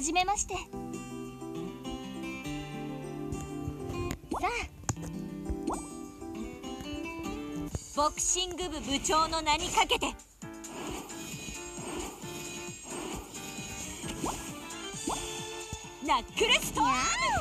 はじめまして。さあ。ボクシング部部長の名にかけて。ナックルストーム。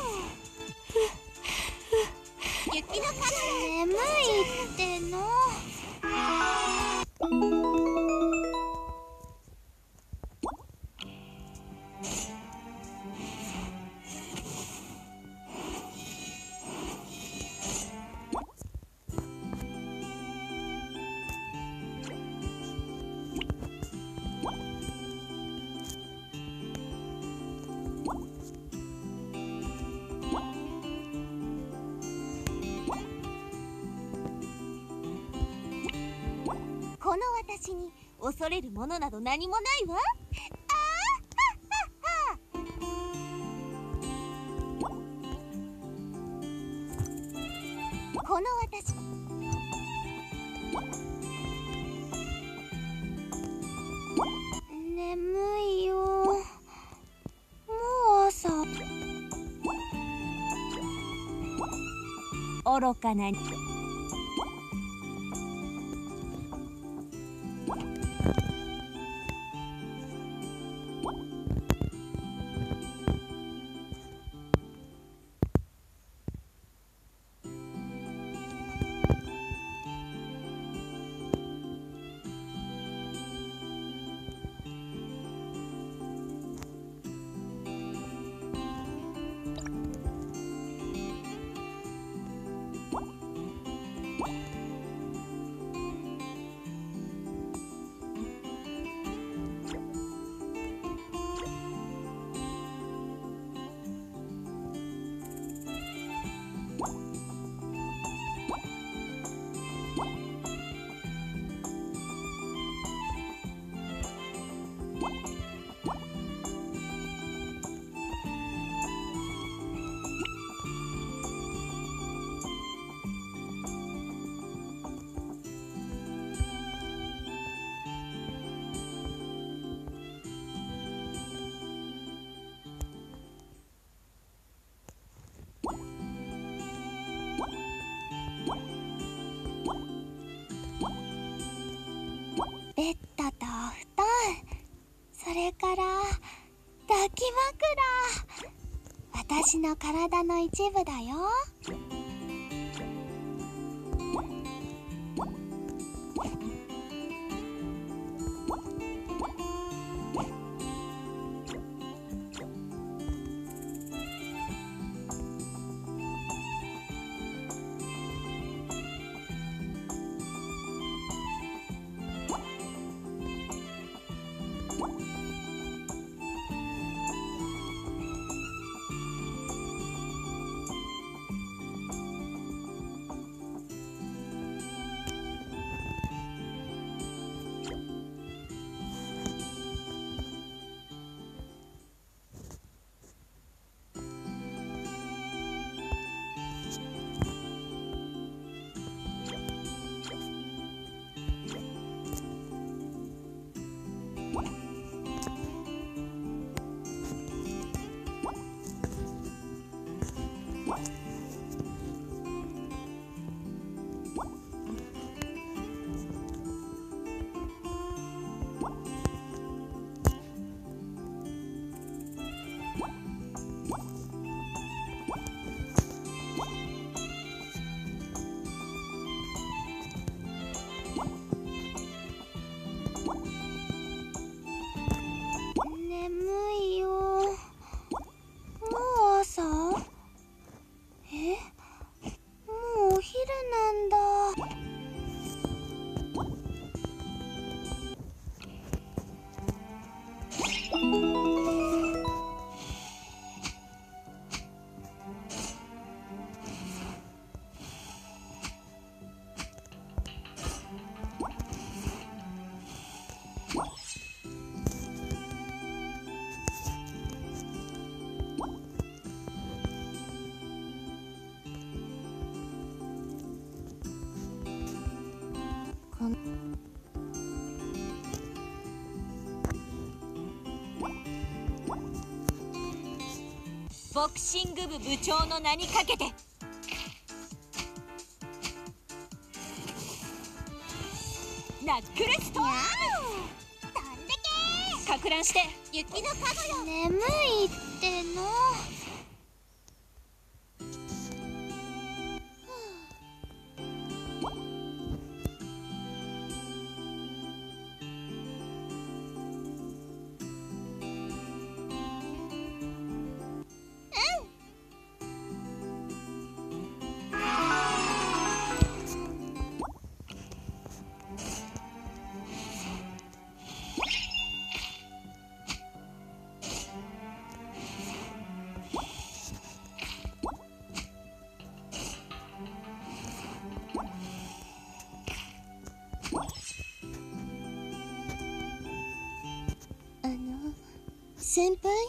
ものなど何もないわ。この私。眠いよ。もう朝。愚かなベッドとお布団それから抱き枕。私の体の一部だよ。ボクシング部部長の名にかけて。ナックルストーン飛んでけか乱して。雪のかごよ眠い Senpai?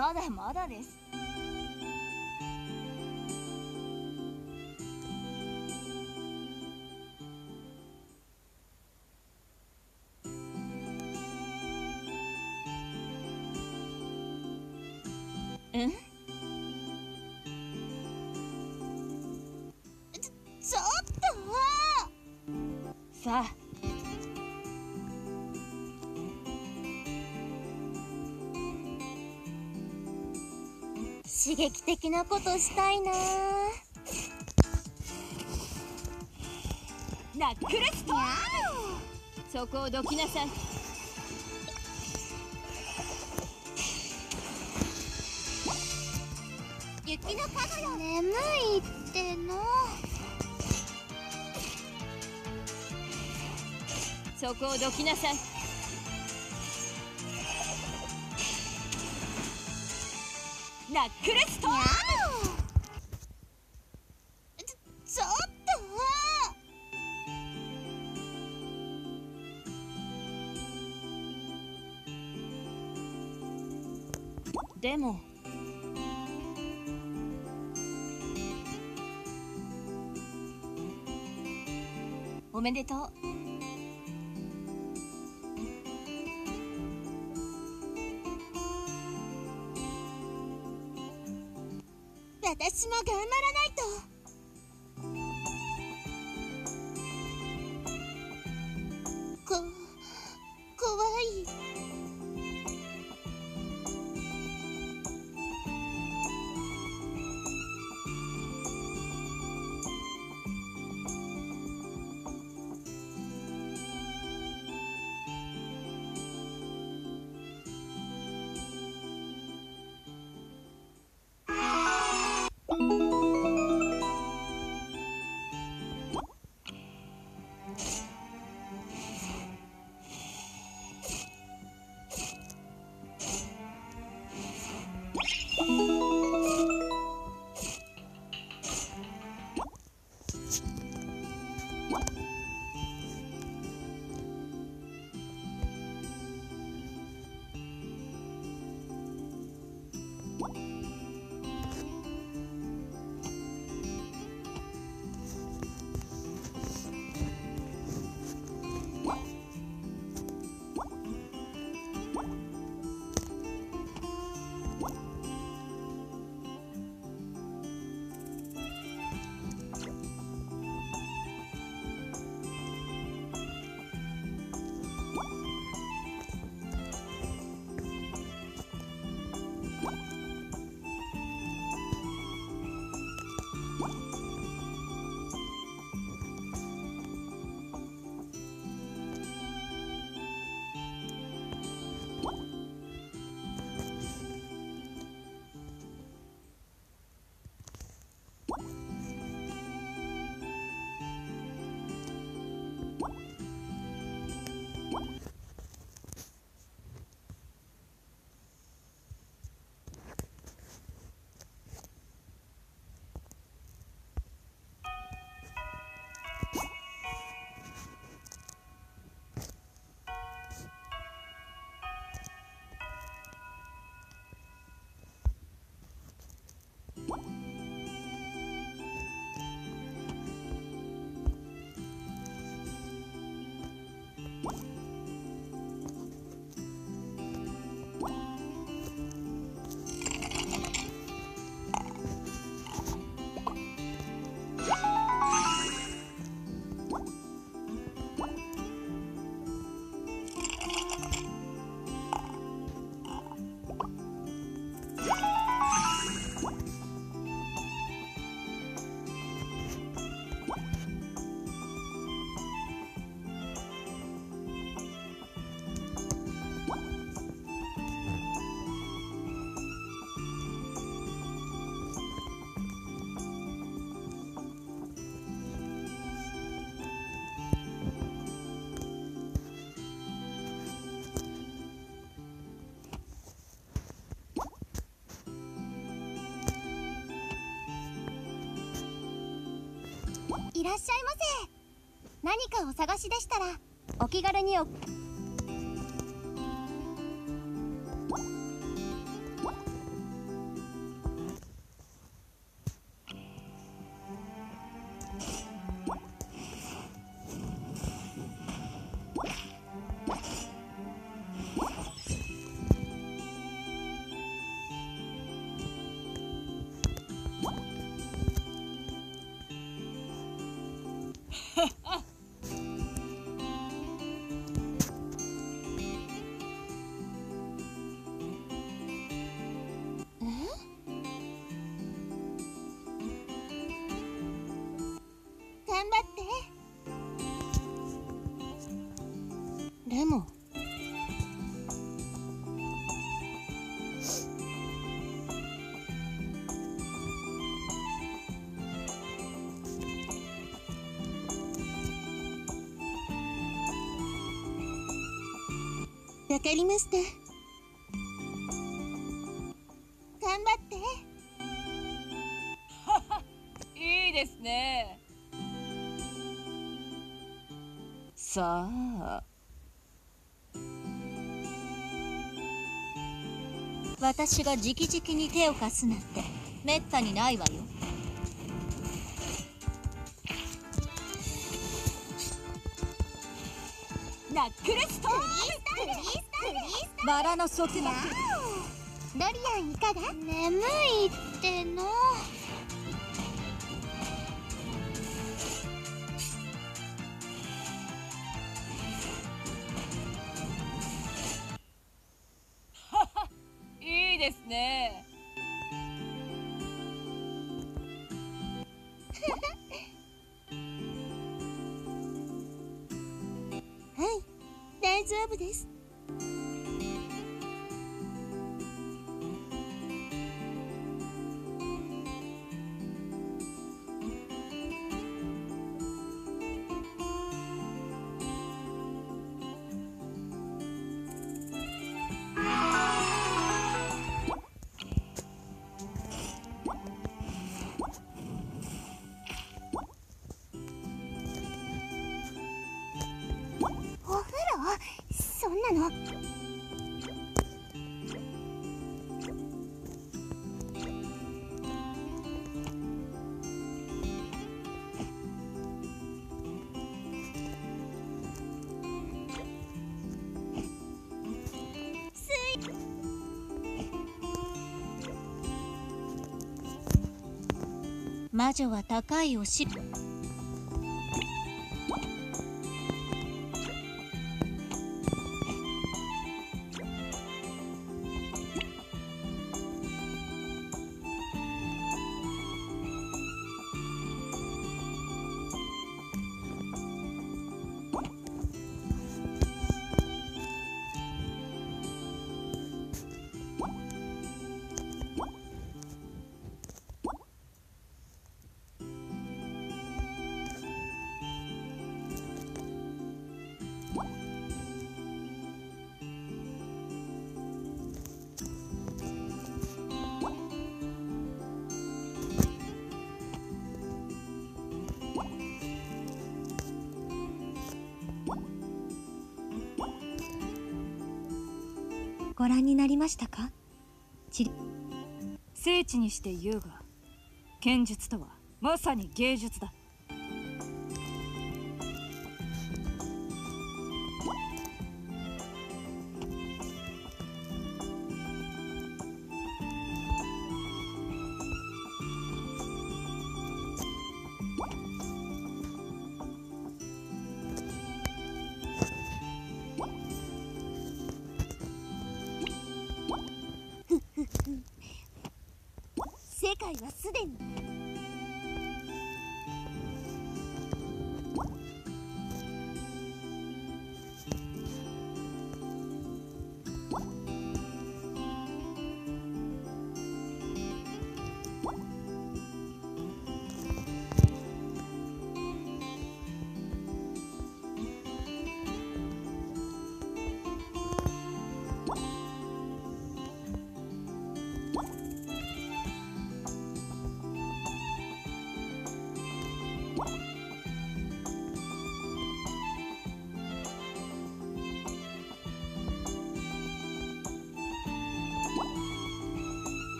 まだまだです。刺激的なことしたいな。ナックルスそこをどきなさい。雪の眠いっての。そこをどきなさいナックルスト。ーンちちょっと。でも。おめでとう。らっしゃいませ。何かお探しでしたらお気軽におわかりました。頑張って。いいですね。さあ。私が直々に手を貸すなんてめったにないわよ。ナックルストーンバラの束縛ドリアンいかが？眠いっての魔女は高いお尻になりましたか？聖地にして言うが剣術とはまさに芸術だ。世界はすでに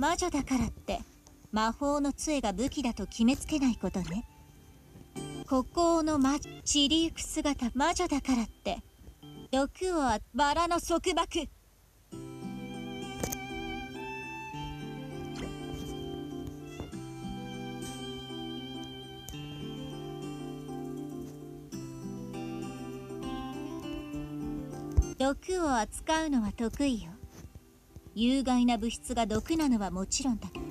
魔女だからって魔法の杖が武器だと決めつけないことね。孤高の魔散りゆく姿魔女だからって。欲をあバラの束縛。毒を扱うのは得意よ。有害な物質が毒なのはもちろんだけど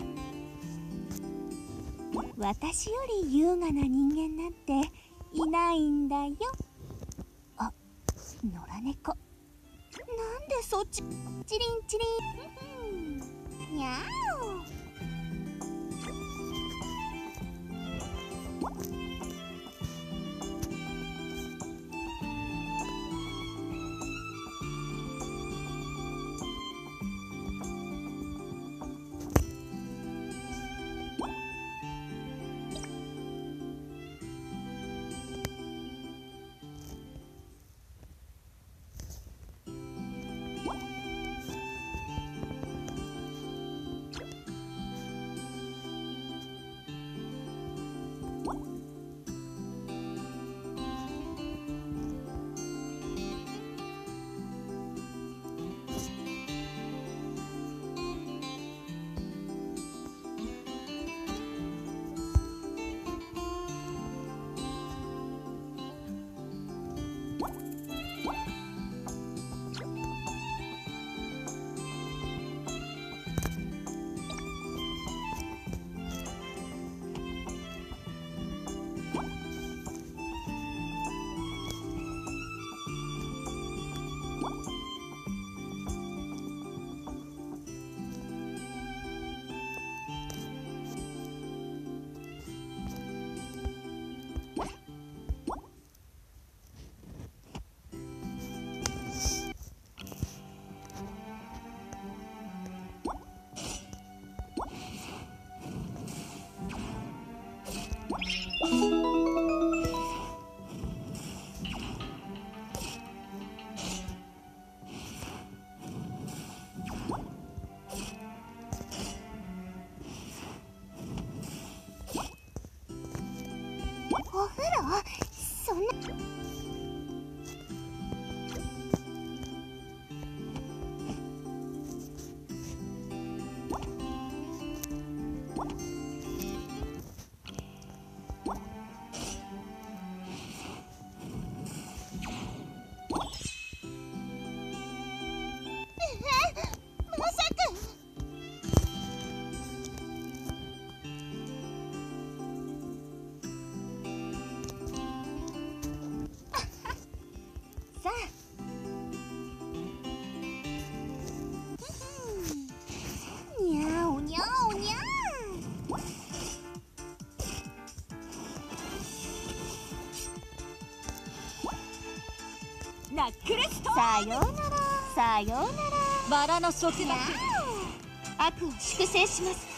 私より優雅な人間なんていないんだよ。あ野良猫。なんでそっち？チリンチリン。にゃおさようなら。さようなら。バラの束縛悪を粛清します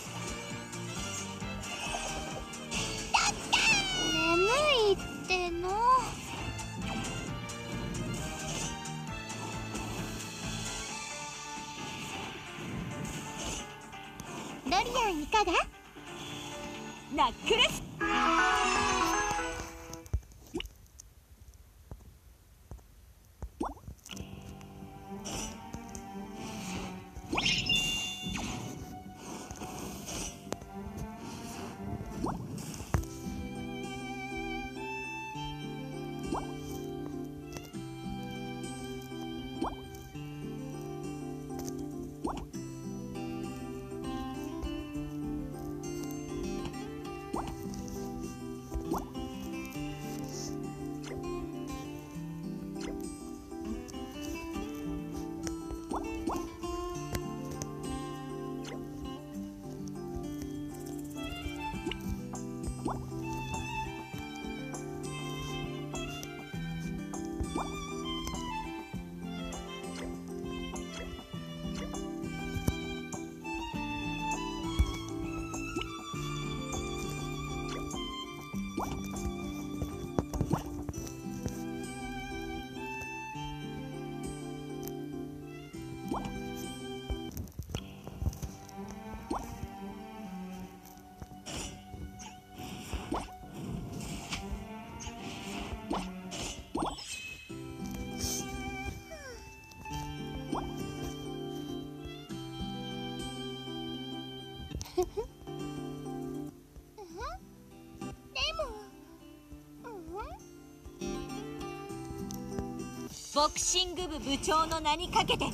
ボクシング部部長の名にかけて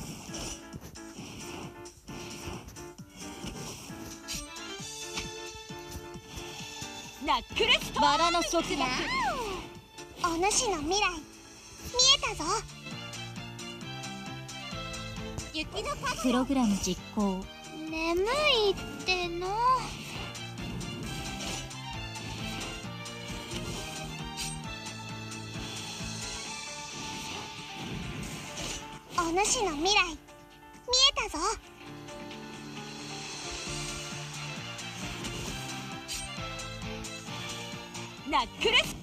ナックルストバラの束縛お主の未来見えたぞ雪の影プログラム実行眠いっての。お主の未来見えたぞ。ナックルス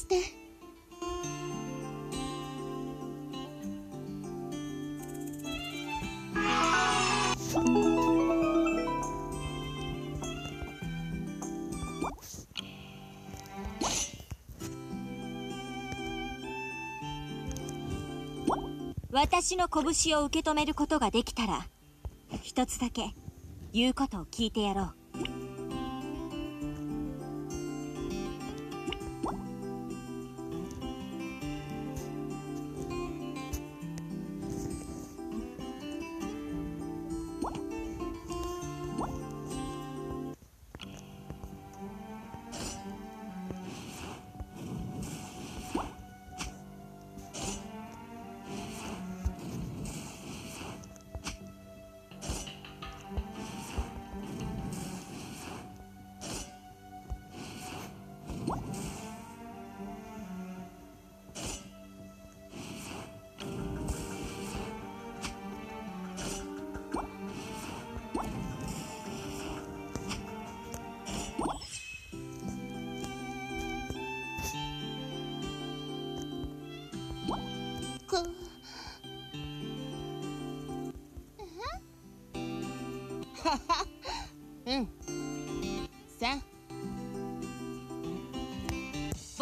した私の拳を受け止めることができたら一つだけ言うことを聞いてやろう。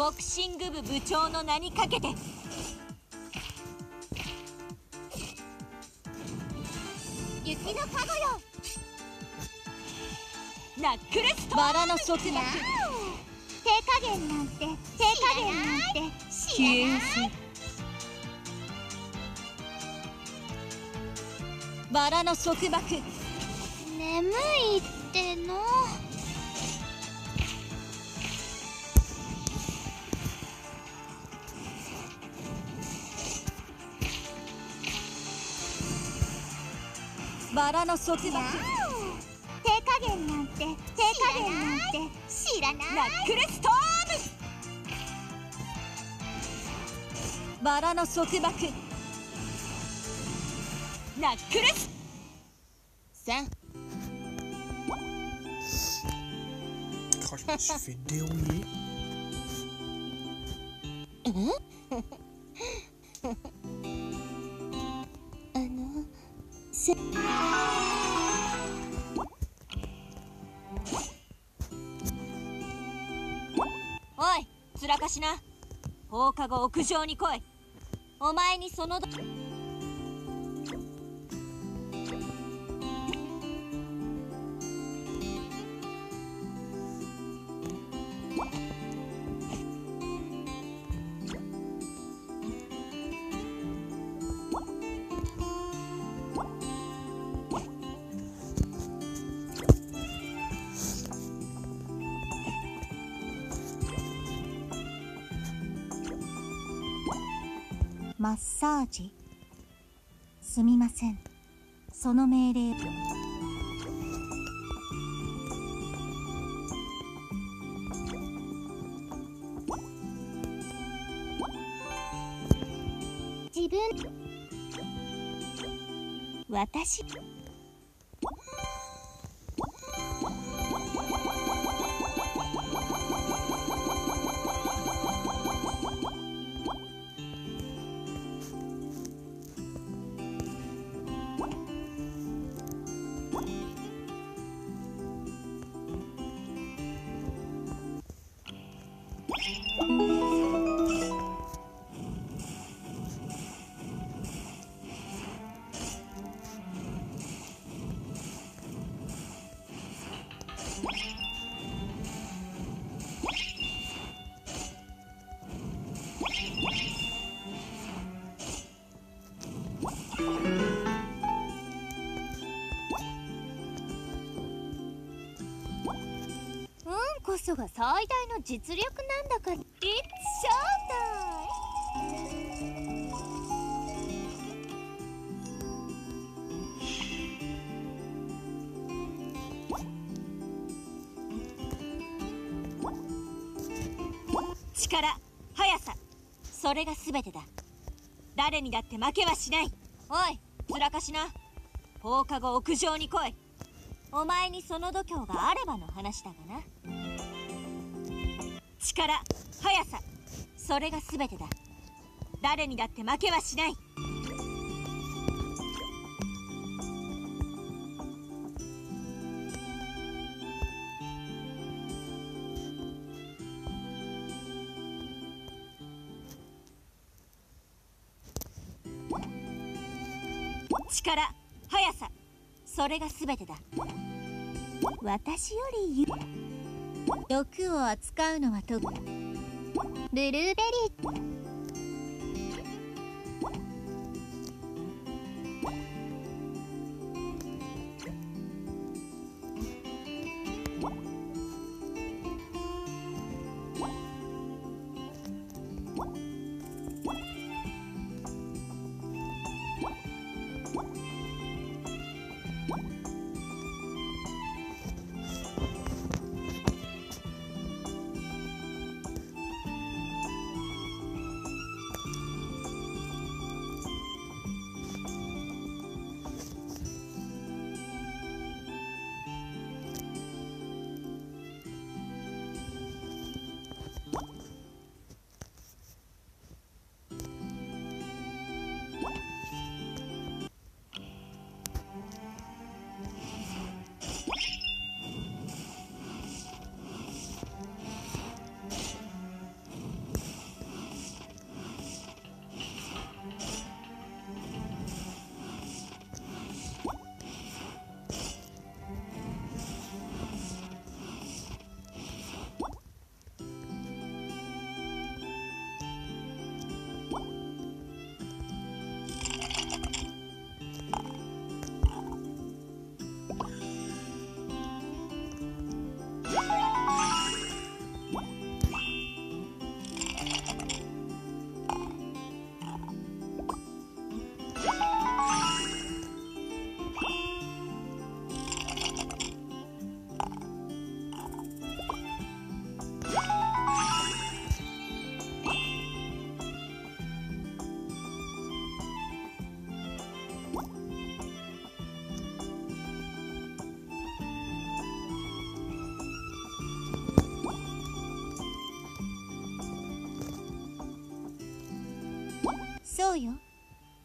ボクシング部部長の名にかけて。雪のよ。ナックルストバラの束縛手加減なんて手加減なんて。消えやすい。バラの束縛。眠いってバラの束縛手加減なんて手加減なんて知らない。ナックルストーバラの束縛ムナックルス。さ Oh, je me suis fait dérouiller. あせ。おいつらかしな。放課後屋上に来い。お前にそのどサージ。すみません。その命令。自分。私。の実力なんだから。It's showtime! 力速さ。それが全てだ。誰にだって負けはしない。おいつらかしな。放課後屋上に来い。お前にその度胸があればの話だがな。力速さそれが全てだ。誰にだって負けはしない。力速さそれが全てだ。私よりゆ毒を扱うのは得ブルーベリー。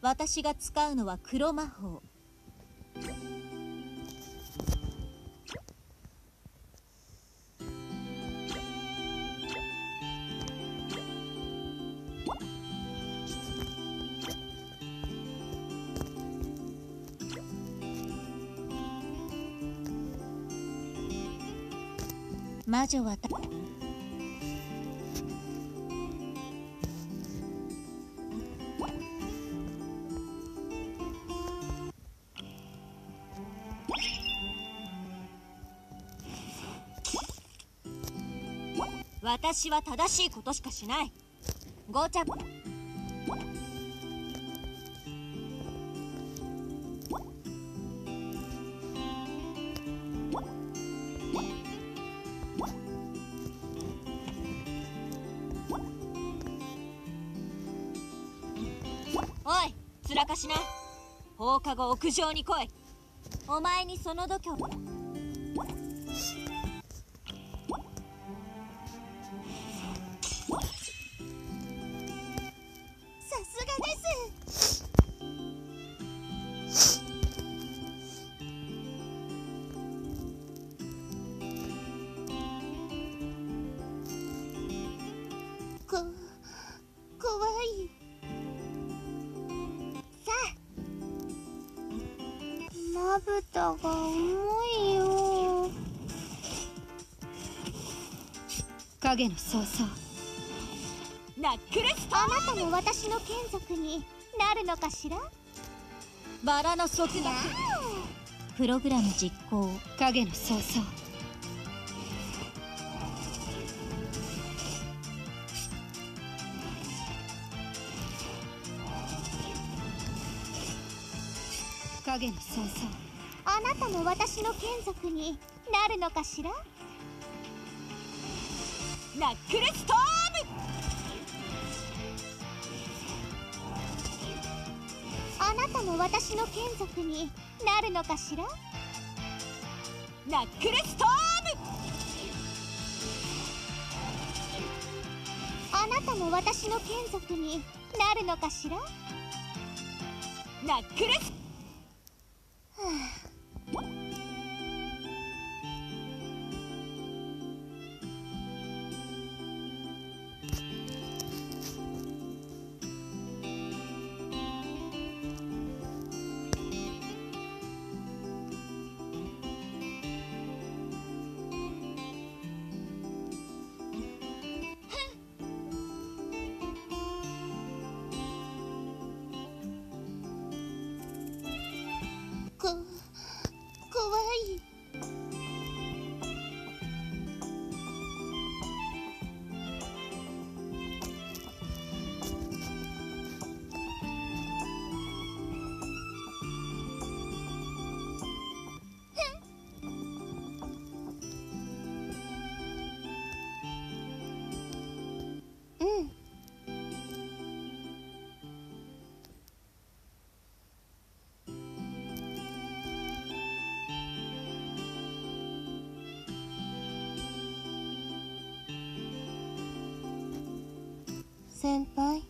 私が使うのは黒魔法。魔女はた私は正しいことしかしない。ごちゃおいつらかしな。放課後屋上に来い。お前にその度胸。影の曹操ナックルスあなたも私の眷属になるのかしら？バラの束縛。プログラム実行影の曹操影の曹操あなたも私の眷属になるのかしら？ナックルストーム。あなたも私の眷属になるのかしら？ナックルストーム。あなたも私の眷属になるのかしら？ナックルスこ先輩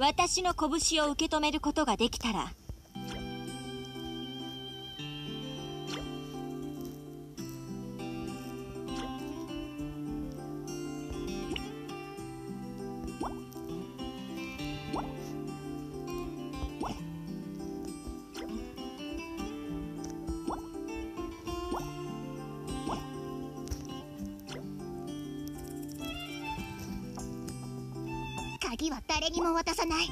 私の拳を受け止めることができたら鍵は誰にも渡さない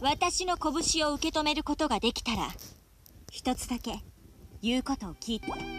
私の拳を受け止めることができたら一つだけ言うことを聞いて。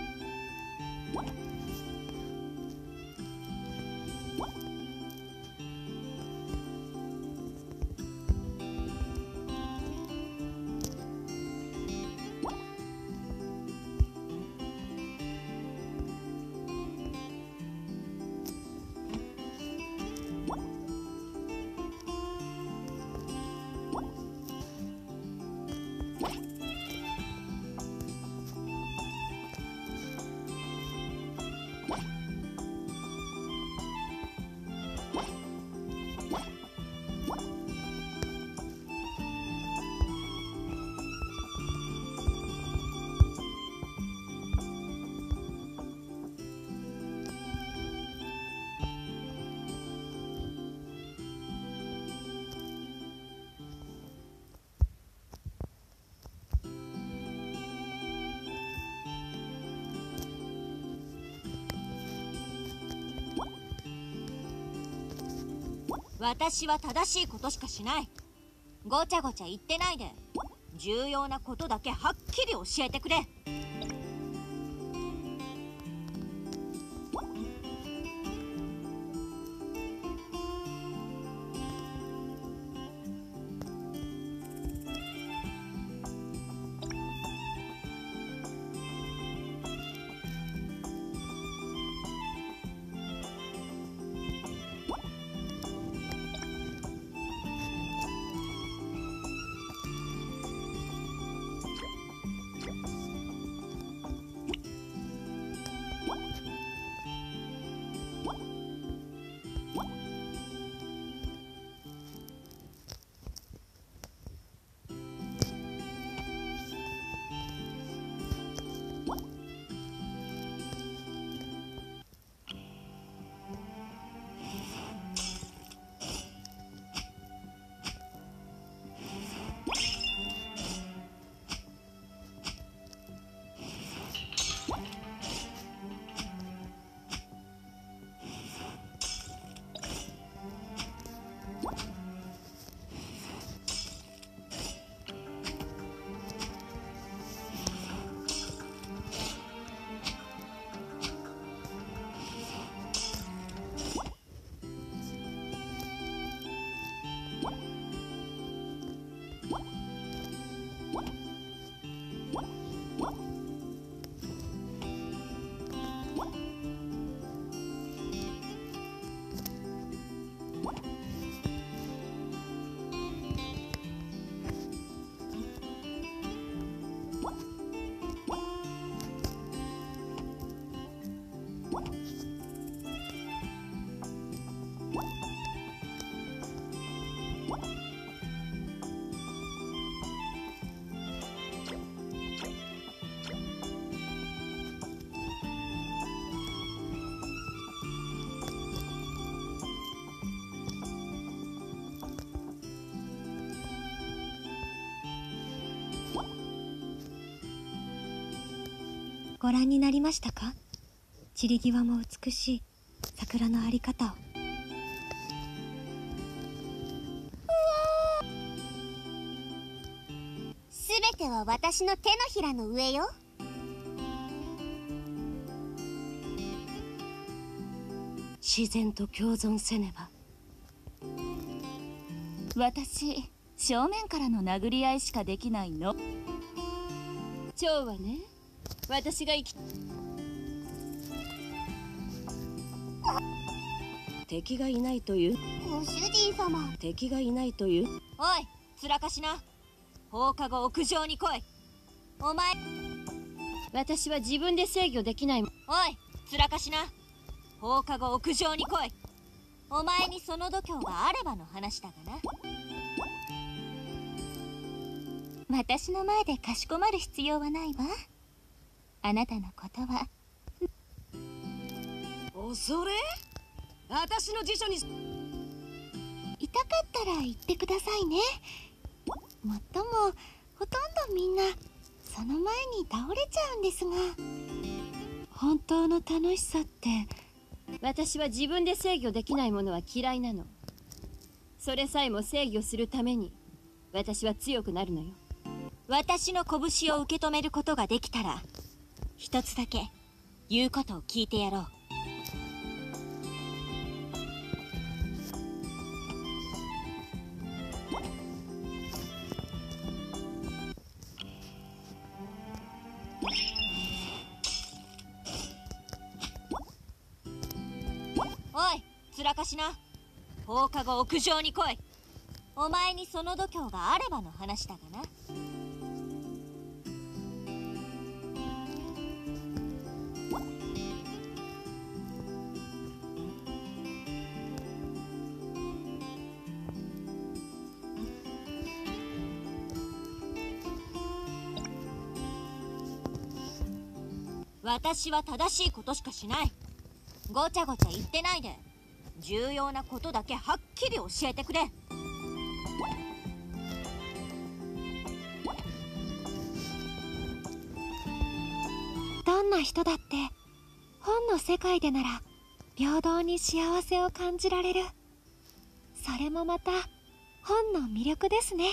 私は正しいことしかしない。ごちゃごちゃ言ってないで。重要なことだけはっきり教えてくれ。ご覧になりましたか？散り際も美しい桜のあり方を。すべては私の手のひらの上よ。自然と共存せねば。私正面からの殴り合いしかできないの。蝶はね私が生き敵がいないというご主人様。敵がいないというおいつらかしな。放課後屋上に来い。お前。私は自分で制御できない。おいつらかしな。放課後屋上に来い。お前にその度胸があればの話だがな。私の前でかしこまる必要はないわあなたのことは。恐れ？私の辞書に。痛かったら言ってくださいね。もっともほとんどみんなその前に倒れちゃうんですが。本当の楽しさって私は自分で制御できないものは嫌いなの。それさえも制御するために私は強くなるのよ。私の拳を受け止めることができたら一つだけ言うことを聞いてやろう。おいつらかしな。放課後屋上に来い。お前にその度胸があればの話だがな。私は正しいことしかしない。ごちゃごちゃ言ってないで。重要なことだけはっきり教えてくれ。どんな人だって本の世界でなら平等に幸せを感じられる。それもまた本の魅力ですね。